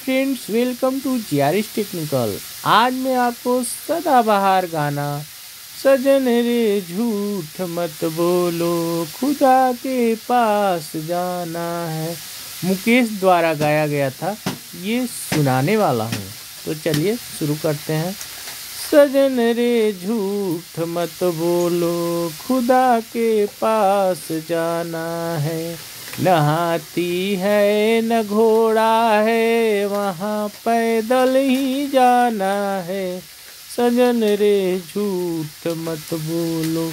Friends welcome to जियारिस technical आज मैं आपको सदाबहार गाना, सजन रे झूठ मत बोलो, खुदा के पास जाना है। मुकेश द्वारा गाया गया था, ये सुनाने वाला हूँ। तो चलिए शुरू करते हैं। सजन रे झूठ मत बोलो, खुदा के पास जाना है। न हाथी है, न घोड़ा है, वहाँ पैदल ही जाना है। सजन रे, झूठ मत बोलो,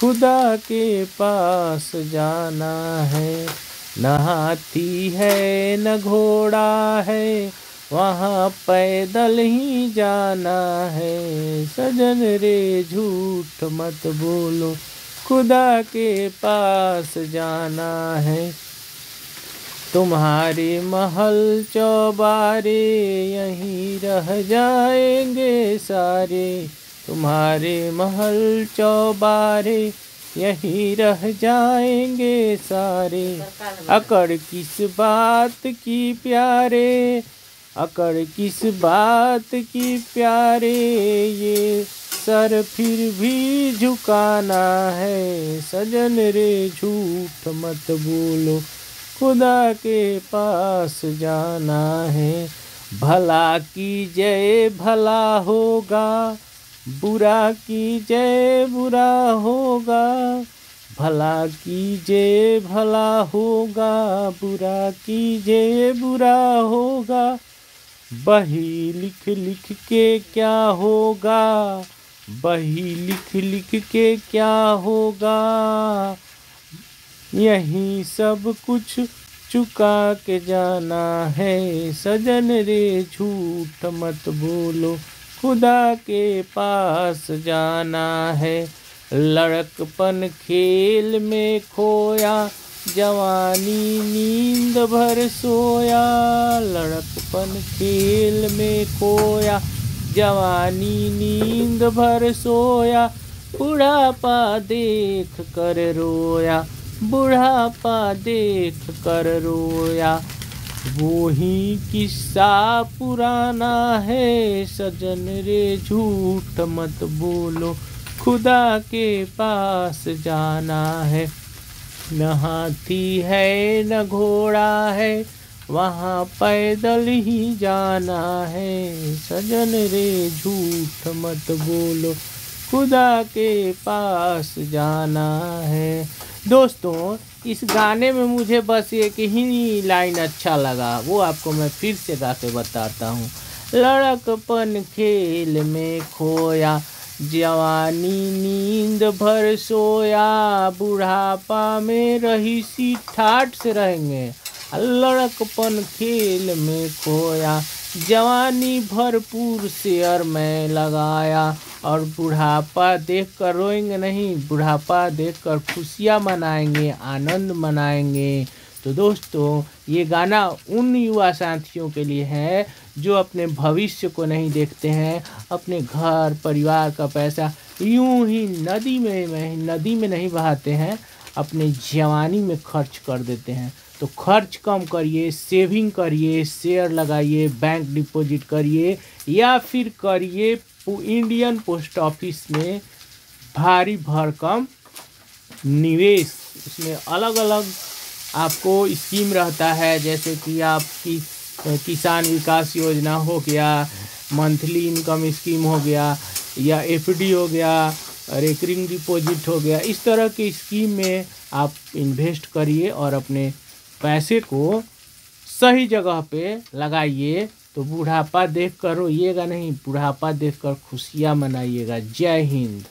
खुदा के पास जाना है। न हाथी है, न घोड़ा है, वहाँ पैदल ही जाना है। सजन रे, झूठ मत बोलो खुदा के पास जाना है। तुम्हारे महल चौबारे यहीं रह जाएँगे सारे। तुम्हारे महल चौबारे यहीं रह जाएँगे सारे। अकड़ किस बात की प्यारे, अकड़ किस बात की प्यारे ये। सर फिर भी झुकाना है। सजन रे, झूठ मत बोलो। खुदा के पास जाना है। भला की जय भला होगा। बुरा की जय बुरा होगा। भला की जय भला होगा। बुरा की जय बुरा होगा। बही लिख लिख के क्या होगा? बही लिख लिख के क्या होगा? यही सब कुछ चुका के जाना है। सजन रे, झूठ मत बोलो। खुदा के पास जाना है। लड़कपन खेल में खोया। जवानी नींद भर सोया। लड़कपन खेल में खोया। जवानी नींद भर सोया, बुढ़ापा देख कर रोया, बुढ़ापा देख कर रोया। वो ही किस्सा पुराना है, सजन रे झूठ मत बोलो, खुदा के पास जाना है। न हाथी है, न घोड़ा है वहाँ पैदल ही जाना है। सजन रे, झूठ मत बोलो। खुदा के पास जाना है। दोस्तों, इस गाने में मुझे बस एक ही लाइन अच्छा लगा। वो आपको मैं फिर से गा के बताता हूँ। लड़कपन खेल में खोया, जवानी नींद भर सोया। बुढ़ापा में रही सी ठाट से रहेंगे। लड़कपन खेल में खोया, जवानी भरपूर शेयर में लगाया। और बुढ़ापा देख कर रोएँगे नहीं, बुढ़ापा देख कर खुशियाँ मनाएँगे, आनंद मनाएँगे। तो दोस्तों, ये गाना उन युवा साथियों के लिए है, जो अपने भविष्य को नहीं देखते हैं, अपने घर, परिवार का पैसा यूँ ही नदी में नदी में नहीं बहाते हैं। अपने जवानी में खर्च कर देते हैं। तो खर्च कम करिए सेविंग करिए शेयर लगाइए बैंक डिपॉजिट करिए, या फिर करिए इंडियन पोस्ट ऑफ़िस में भारी भरकम निवेश। इसमें अलग अलग आपको स्कीम रहता है, जैसे कि आपकी किसान विकास योजना हो गया मंथली इनकम स्कीम हो गया, या एफडी हो गया रेकरिंग डिपॉजिट हो गया। इस तरह की स्कीम में आप इन्वेस्ट करिए और अपने पैसे को सही जगह पे लगाइए। तो बुढ़ापा देख कर रोइएगा नहीं, बुढ़ापा देख कर खुशियाँ मनाइएगा। जय हिंद।